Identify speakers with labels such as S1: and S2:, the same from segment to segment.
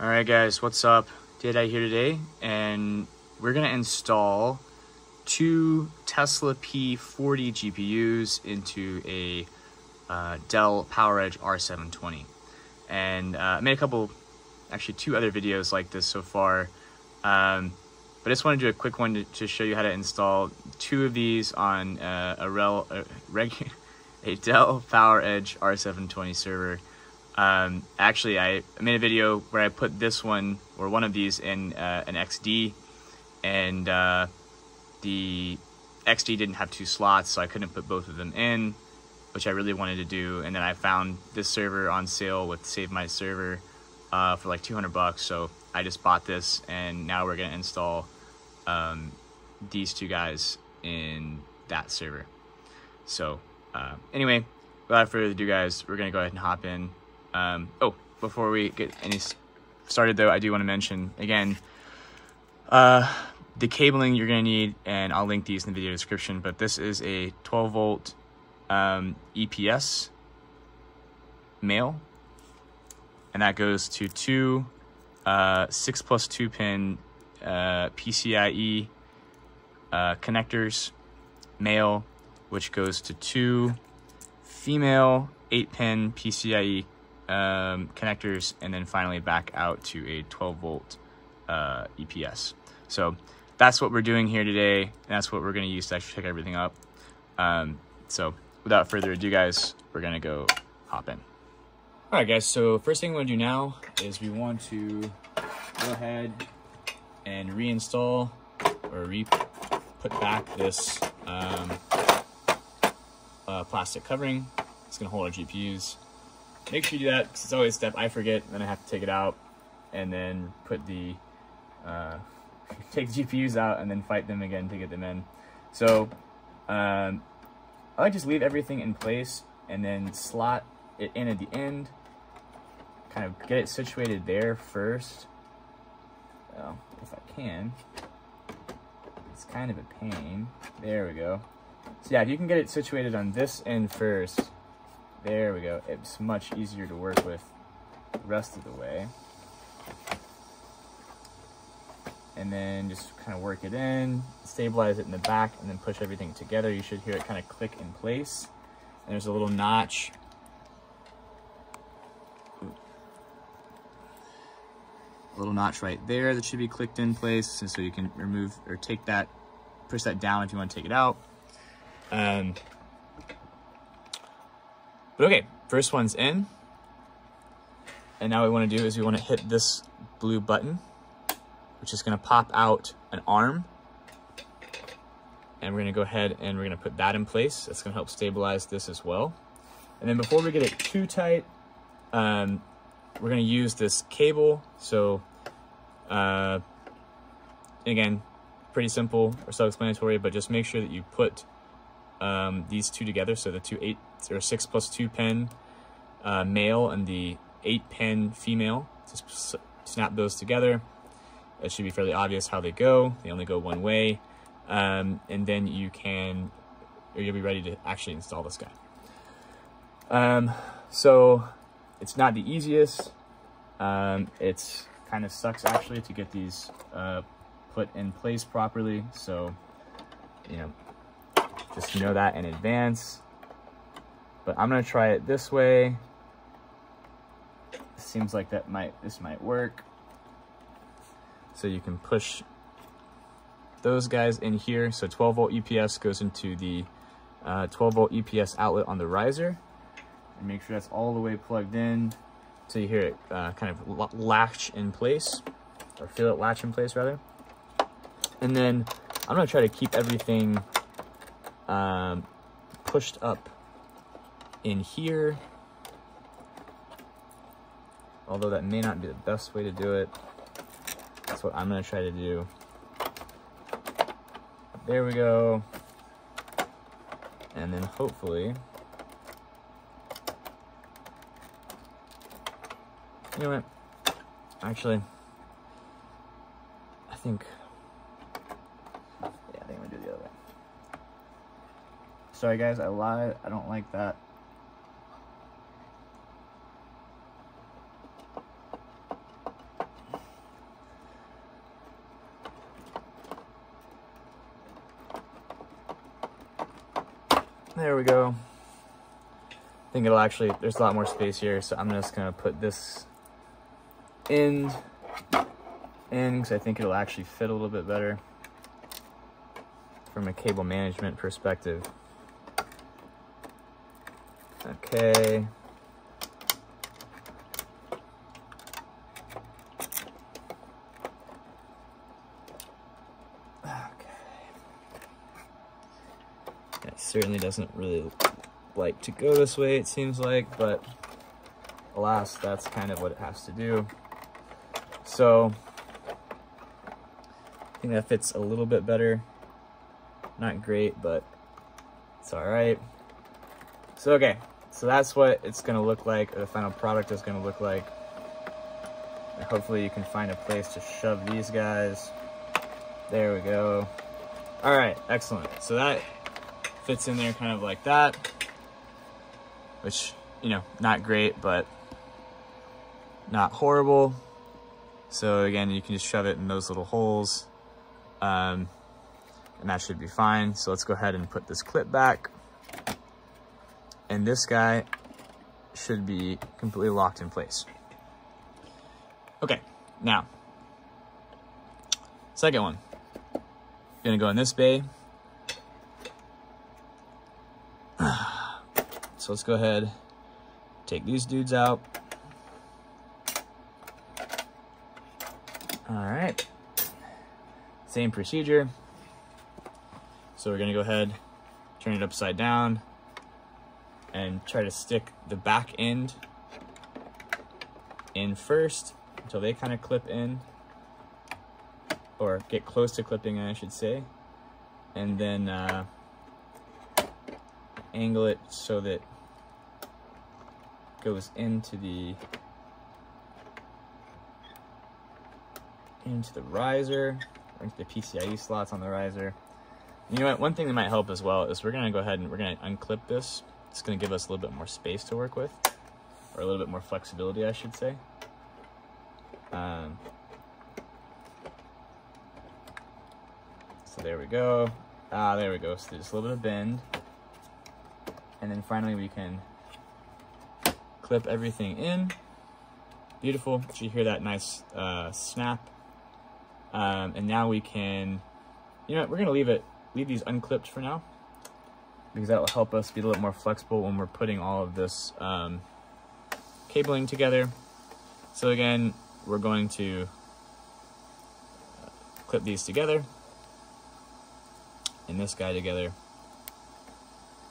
S1: All right, guys, what's up? Deadeye here today, and we're gonna install two Tesla P40 GPUs into a uh, Dell PowerEdge R720. And uh, I made a couple, actually two other videos like this so far, um, but I just want to do a quick one to, to, show you how to install two of these on uh, a, rel, a, a Dell PowerEdge R720 server. Um, actually, I made a video where I put this one or one of these in uh, an XD, and uh, the XD didn't have two slots, so I couldn't put both of them in, which I really wanted to do. And then I found this server on sale with Save My Server uh, for like 200 bucks, so I just bought this, and now we're gonna install um, these two guys in that server. So uh, anyway, without further ado, guys, we're gonna go ahead and hop in. Um, oh, before we get any started though, I do want to mention again, uh, the cabling you're going to need, and I'll link these in the video description, but this is a 12 volt um, EPS male, and that goes to two uh, 6 plus 2 pin uh, PCIe uh, connectors, male, which goes to two female 8 pin PCIe um, connectors, and then finally back out to a 12 volt uh, EPS. So that's what we're doing here today, and that's what we're going to use to actually pick everything up. Um, so without further ado, guys, we're going to go hop in. All right, guys, so first thing we want to do now is we want to go ahead and reinstall or re-put back this um, uh, plastic covering. It's going to hold our GPUs make sure you do that because it's always a step I forget, then I have to take it out and then put the uh, take the GPUs out and then fight them again to get them in. So um, I like just leave everything in place and then slot it in at the end. Kind of get it situated there first. Well, if I can. It's kind of a pain. There we go. So yeah, if you can get it situated on this end first, there we go. It's much easier to work with the rest of the way. And then just kind of work it in, stabilize it in the back, and then push everything together. You should hear it kind of click in place. And there's a little notch. A little notch right there that should be clicked in place. And so you can remove or take that, push that down if you want to take it out. Um, but okay, first one's in. And now what we want to do is we want to hit this blue button, which is going to pop out an arm. And we're going to go ahead and we're going to put that in place. That's going to help stabilize this as well. And then before we get it too tight, um, we're going to use this cable. So, uh, again, pretty simple or self-explanatory, but just make sure that you put um, these two together. So the two eight or six plus two pin uh, male and the eight pin female. Just snap those together. It should be fairly obvious how they go. They only go one way. Um, and then you can, or you'll be ready to actually install this guy. Um, so it's not the easiest. Um, it's kind of sucks actually to get these uh, put in place properly. So, you know, just know that in advance. But I'm gonna try it this way. Seems like that might this might work. So you can push those guys in here. So 12 volt EPS goes into the uh, 12 volt EPS outlet on the riser. And make sure that's all the way plugged in so you hear it uh, kind of latch in place, or feel it latch in place rather. And then I'm gonna try to keep everything um, pushed up in here. Although that may not be the best way to do it. That's what I'm gonna try to do. There we go. And then hopefully, you know what? Actually, I think Sorry guys, I lied. I don't like that. There we go. I think it'll actually, there's a lot more space here, so I'm just gonna put this end in because I think it'll actually fit a little bit better from a cable management perspective. Okay. Certainly doesn't really like to go this way, it seems like, but alas, that's kind of what it has to do. So, I think that fits a little bit better. Not great, but it's all right. So, okay, so that's what it's gonna look like, the final product is gonna look like. And hopefully you can find a place to shove these guys. There we go. All right, excellent. So that fits in there kind of like that, which, you know, not great, but not horrible. So again, you can just shove it in those little holes um, and that should be fine. So let's go ahead and put this clip back. And this guy should be completely locked in place. Okay, now, second one. Gonna go in this bay. So let's go ahead, take these dudes out. All right, same procedure. So we're gonna go ahead, turn it upside down, and try to stick the back end in first until they kind of clip in, or get close to clipping in, I should say. And then uh, angle it so that goes into the into the riser, into the PCIe slots on the riser. You know what, one thing that might help as well is we're gonna go ahead and we're gonna unclip this. It's gonna give us a little bit more space to work with, or a little bit more flexibility, I should say. Um, so there we go. Ah, there we go. So there's a little bit of bend. And then finally we can clip everything in. Beautiful. So you hear that nice uh, snap. Um, and now we can, you know, what, we're gonna leave it, leave these unclipped for now because that'll help us be a little more flexible when we're putting all of this um, cabling together. So again, we're going to uh, clip these together and this guy together.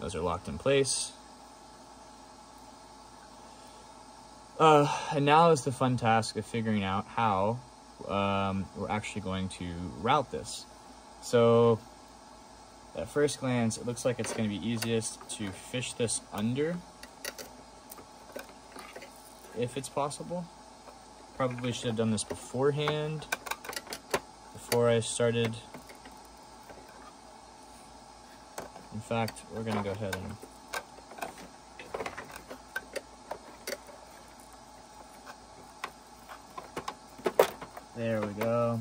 S1: Those are locked in place. Uh, and now is the fun task of figuring out how um, we're actually going to route this. So at first glance, it looks like it's going to be easiest to fish this under if it's possible. Probably should have done this beforehand, before I started. In fact, we're going to go ahead and There we go.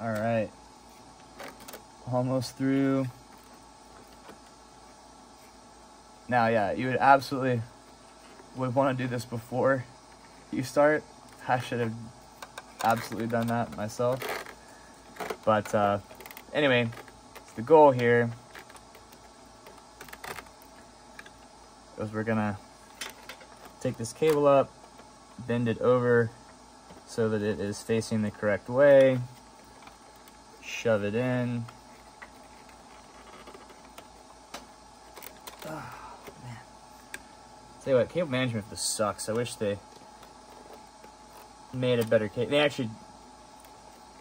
S1: All right. Almost through. Now, yeah, you would absolutely would want to do this before you start. I should have absolutely done that myself. But uh, anyway, the goal here is we're gonna take this cable up, bend it over so that it is facing the correct way, shove it in. Oh, man. You what, cable management this sucks. I wish they made a better cable. They actually,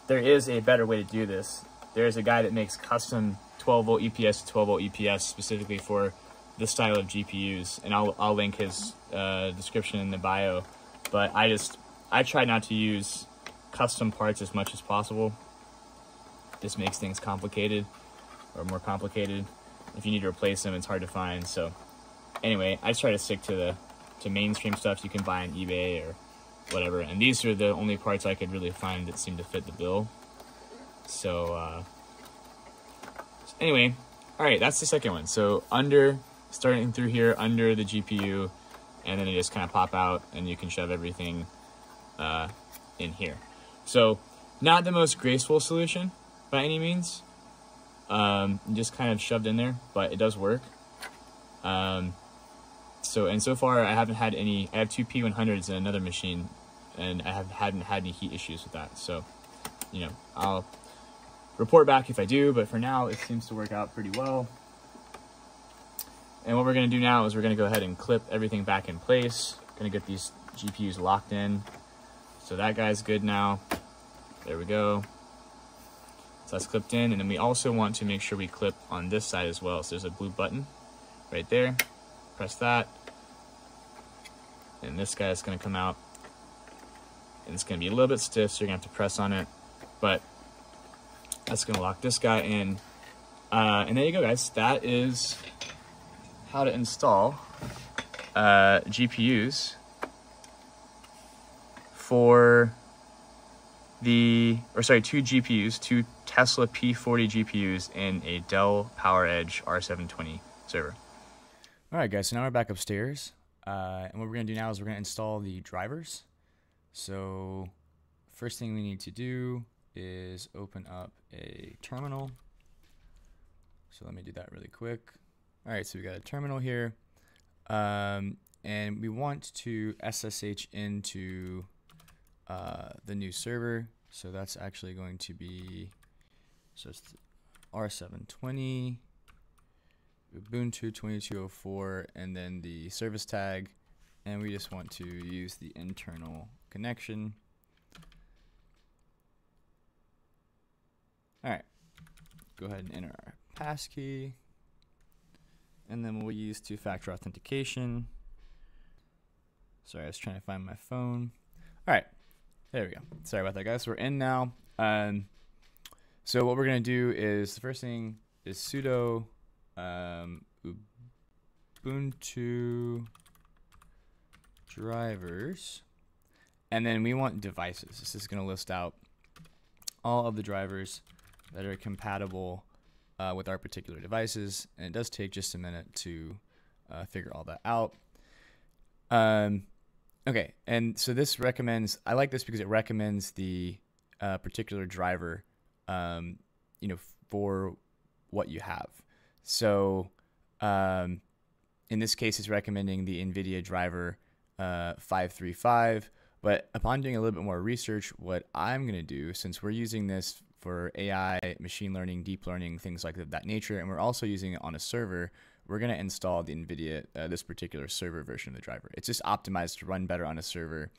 S1: there is a better way to do this. There's a guy that makes custom 12 volt EPS to 12 volt EPS specifically for this style of GPUs, and I'll, I'll link his uh, description in the bio. But I just, I try not to use custom parts as much as possible. This makes things complicated or more complicated. If you need to replace them, it's hard to find. So anyway, I try to stick to the to mainstream stuff you can buy on eBay or whatever. And these are the only parts I could really find that seem to fit the bill. So, uh, anyway, all right, that's the second one. So under, starting through here, under the GPU, and then they just kind of pop out and you can shove everything uh, in here. So not the most graceful solution by any means, um, just kind of shoved in there, but it does work. Um, so, and so far I haven't had any, I have two P100s in another machine and I have, hadn't had any heat issues with that. So, you know, I'll report back if I do, but for now it seems to work out pretty well. And what we're gonna do now is we're gonna go ahead and clip everything back in place. Gonna get these GPUs locked in. So that guy's good now. There we go. So that's clipped in. And then we also want to make sure we clip on this side as well. So there's a blue button right there. Press that. And this guy's gonna come out. And it's gonna be a little bit stiff, so you're gonna have to press on it. But that's gonna lock this guy in. Uh, and there you go, guys. That is how to install uh, GPUs for the, or sorry, two GPUs, two Tesla P40 GPUs in a Dell PowerEdge R720 server. All right, guys, so now we're back upstairs. Uh, and what we're to do now is we're to install the drivers. So first thing we need to do is open up a terminal. So let me do that really quick. All right, so we got a terminal here. Um, and we want to SSH into uh, the new server. So that's actually going to be so it's R720, Ubuntu 2204, and then the service tag. And we just want to use the internal connection. All right, go ahead and enter our passkey. And then we'll use two-factor authentication. Sorry, I was trying to find my phone. All right, there we go. Sorry about that, guys. We're in now. Um, so what we're gonna do is the first thing is sudo um, Ubuntu drivers, and then we want devices. This is gonna list out all of the drivers that are compatible uh, with our particular devices, and it does take just a minute to uh, figure all that out. Um, okay, and so this recommends. I like this because it recommends the uh, particular driver, um, you know, for what you have. So, um, in this case, it's recommending the NVIDIA driver uh, 535. But upon doing a little bit more research, what I'm going to do, since we're using this for AI, machine learning, deep learning, things like that nature. And we're also using it on a server. We're going to install the NVIDIA, uh, this particular server version of the driver. It's just optimized to run better on a server.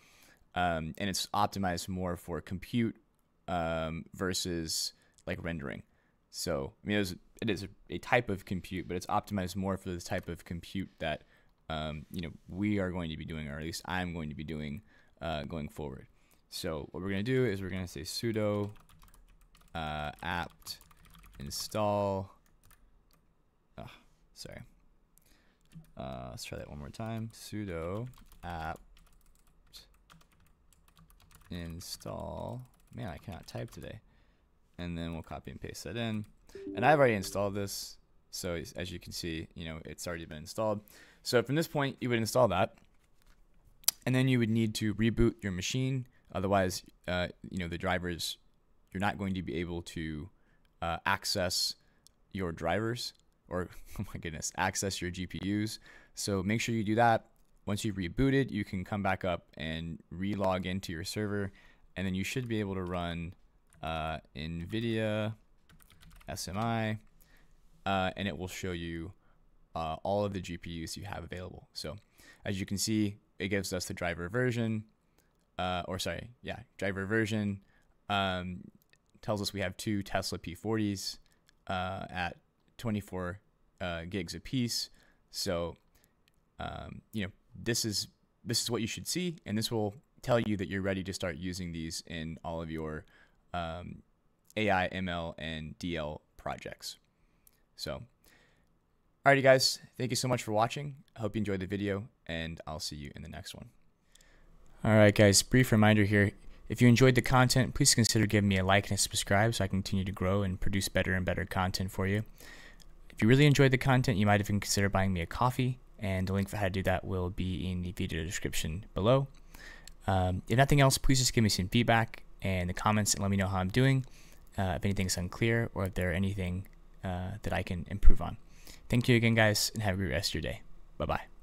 S1: Um, and it's optimized more for compute um, versus like rendering. So, I mean, it is, it is a, type of compute, but it's optimized more for the type of compute that, um, you know, we are going to be doing, or at least I'm going to be doing uh, going forward. So what we're going to do is we're going to say sudo uh, apt install. Oh, sorry. Uh, let's try that one more time. sudo apt install. Man, I cannot type today. And then we'll copy and paste that in. And I've already installed this. So as you can see, you know, it's already been installed. So from this point, you would install that. And then you would need to reboot your machine. Otherwise, uh, you know, the drivers you're not going to be able to uh, access your drivers or, oh my goodness, access your GPUs. So make sure you do that. Once you've rebooted, you can come back up and relog into your server, and then you should be able to run uh, NVIDIA SMI, uh, and it will show you uh, all of the GPUs you have available. So as you can see, it gives us the driver version, uh, or sorry, yeah, driver version. Um, tells us we have two Tesla P40s uh, at 24 uh, gigs apiece. So, um, you know, this is this is what you should see, and this will tell you that you're ready to start using these in all of your um, AI, ML, and DL projects. So, alrighty, guys, thank you so much for watching. I hope you enjoyed the video, and I'll see you in the next one. All right, guys, brief reminder here. If you enjoyed the content, please consider giving me a like and a subscribe so I can continue to grow and produce better and better content for you. If you really enjoyed the content, you might even consider buying me a coffee, and the link for how to do that will be in the video description below. Um, if nothing else, please just give me some feedback in the comments and let me know how I'm doing, uh, if anything's unclear, or if there are anything uh, that I can improve on. Thank you again, guys, and have a great rest of your day. Bye bye.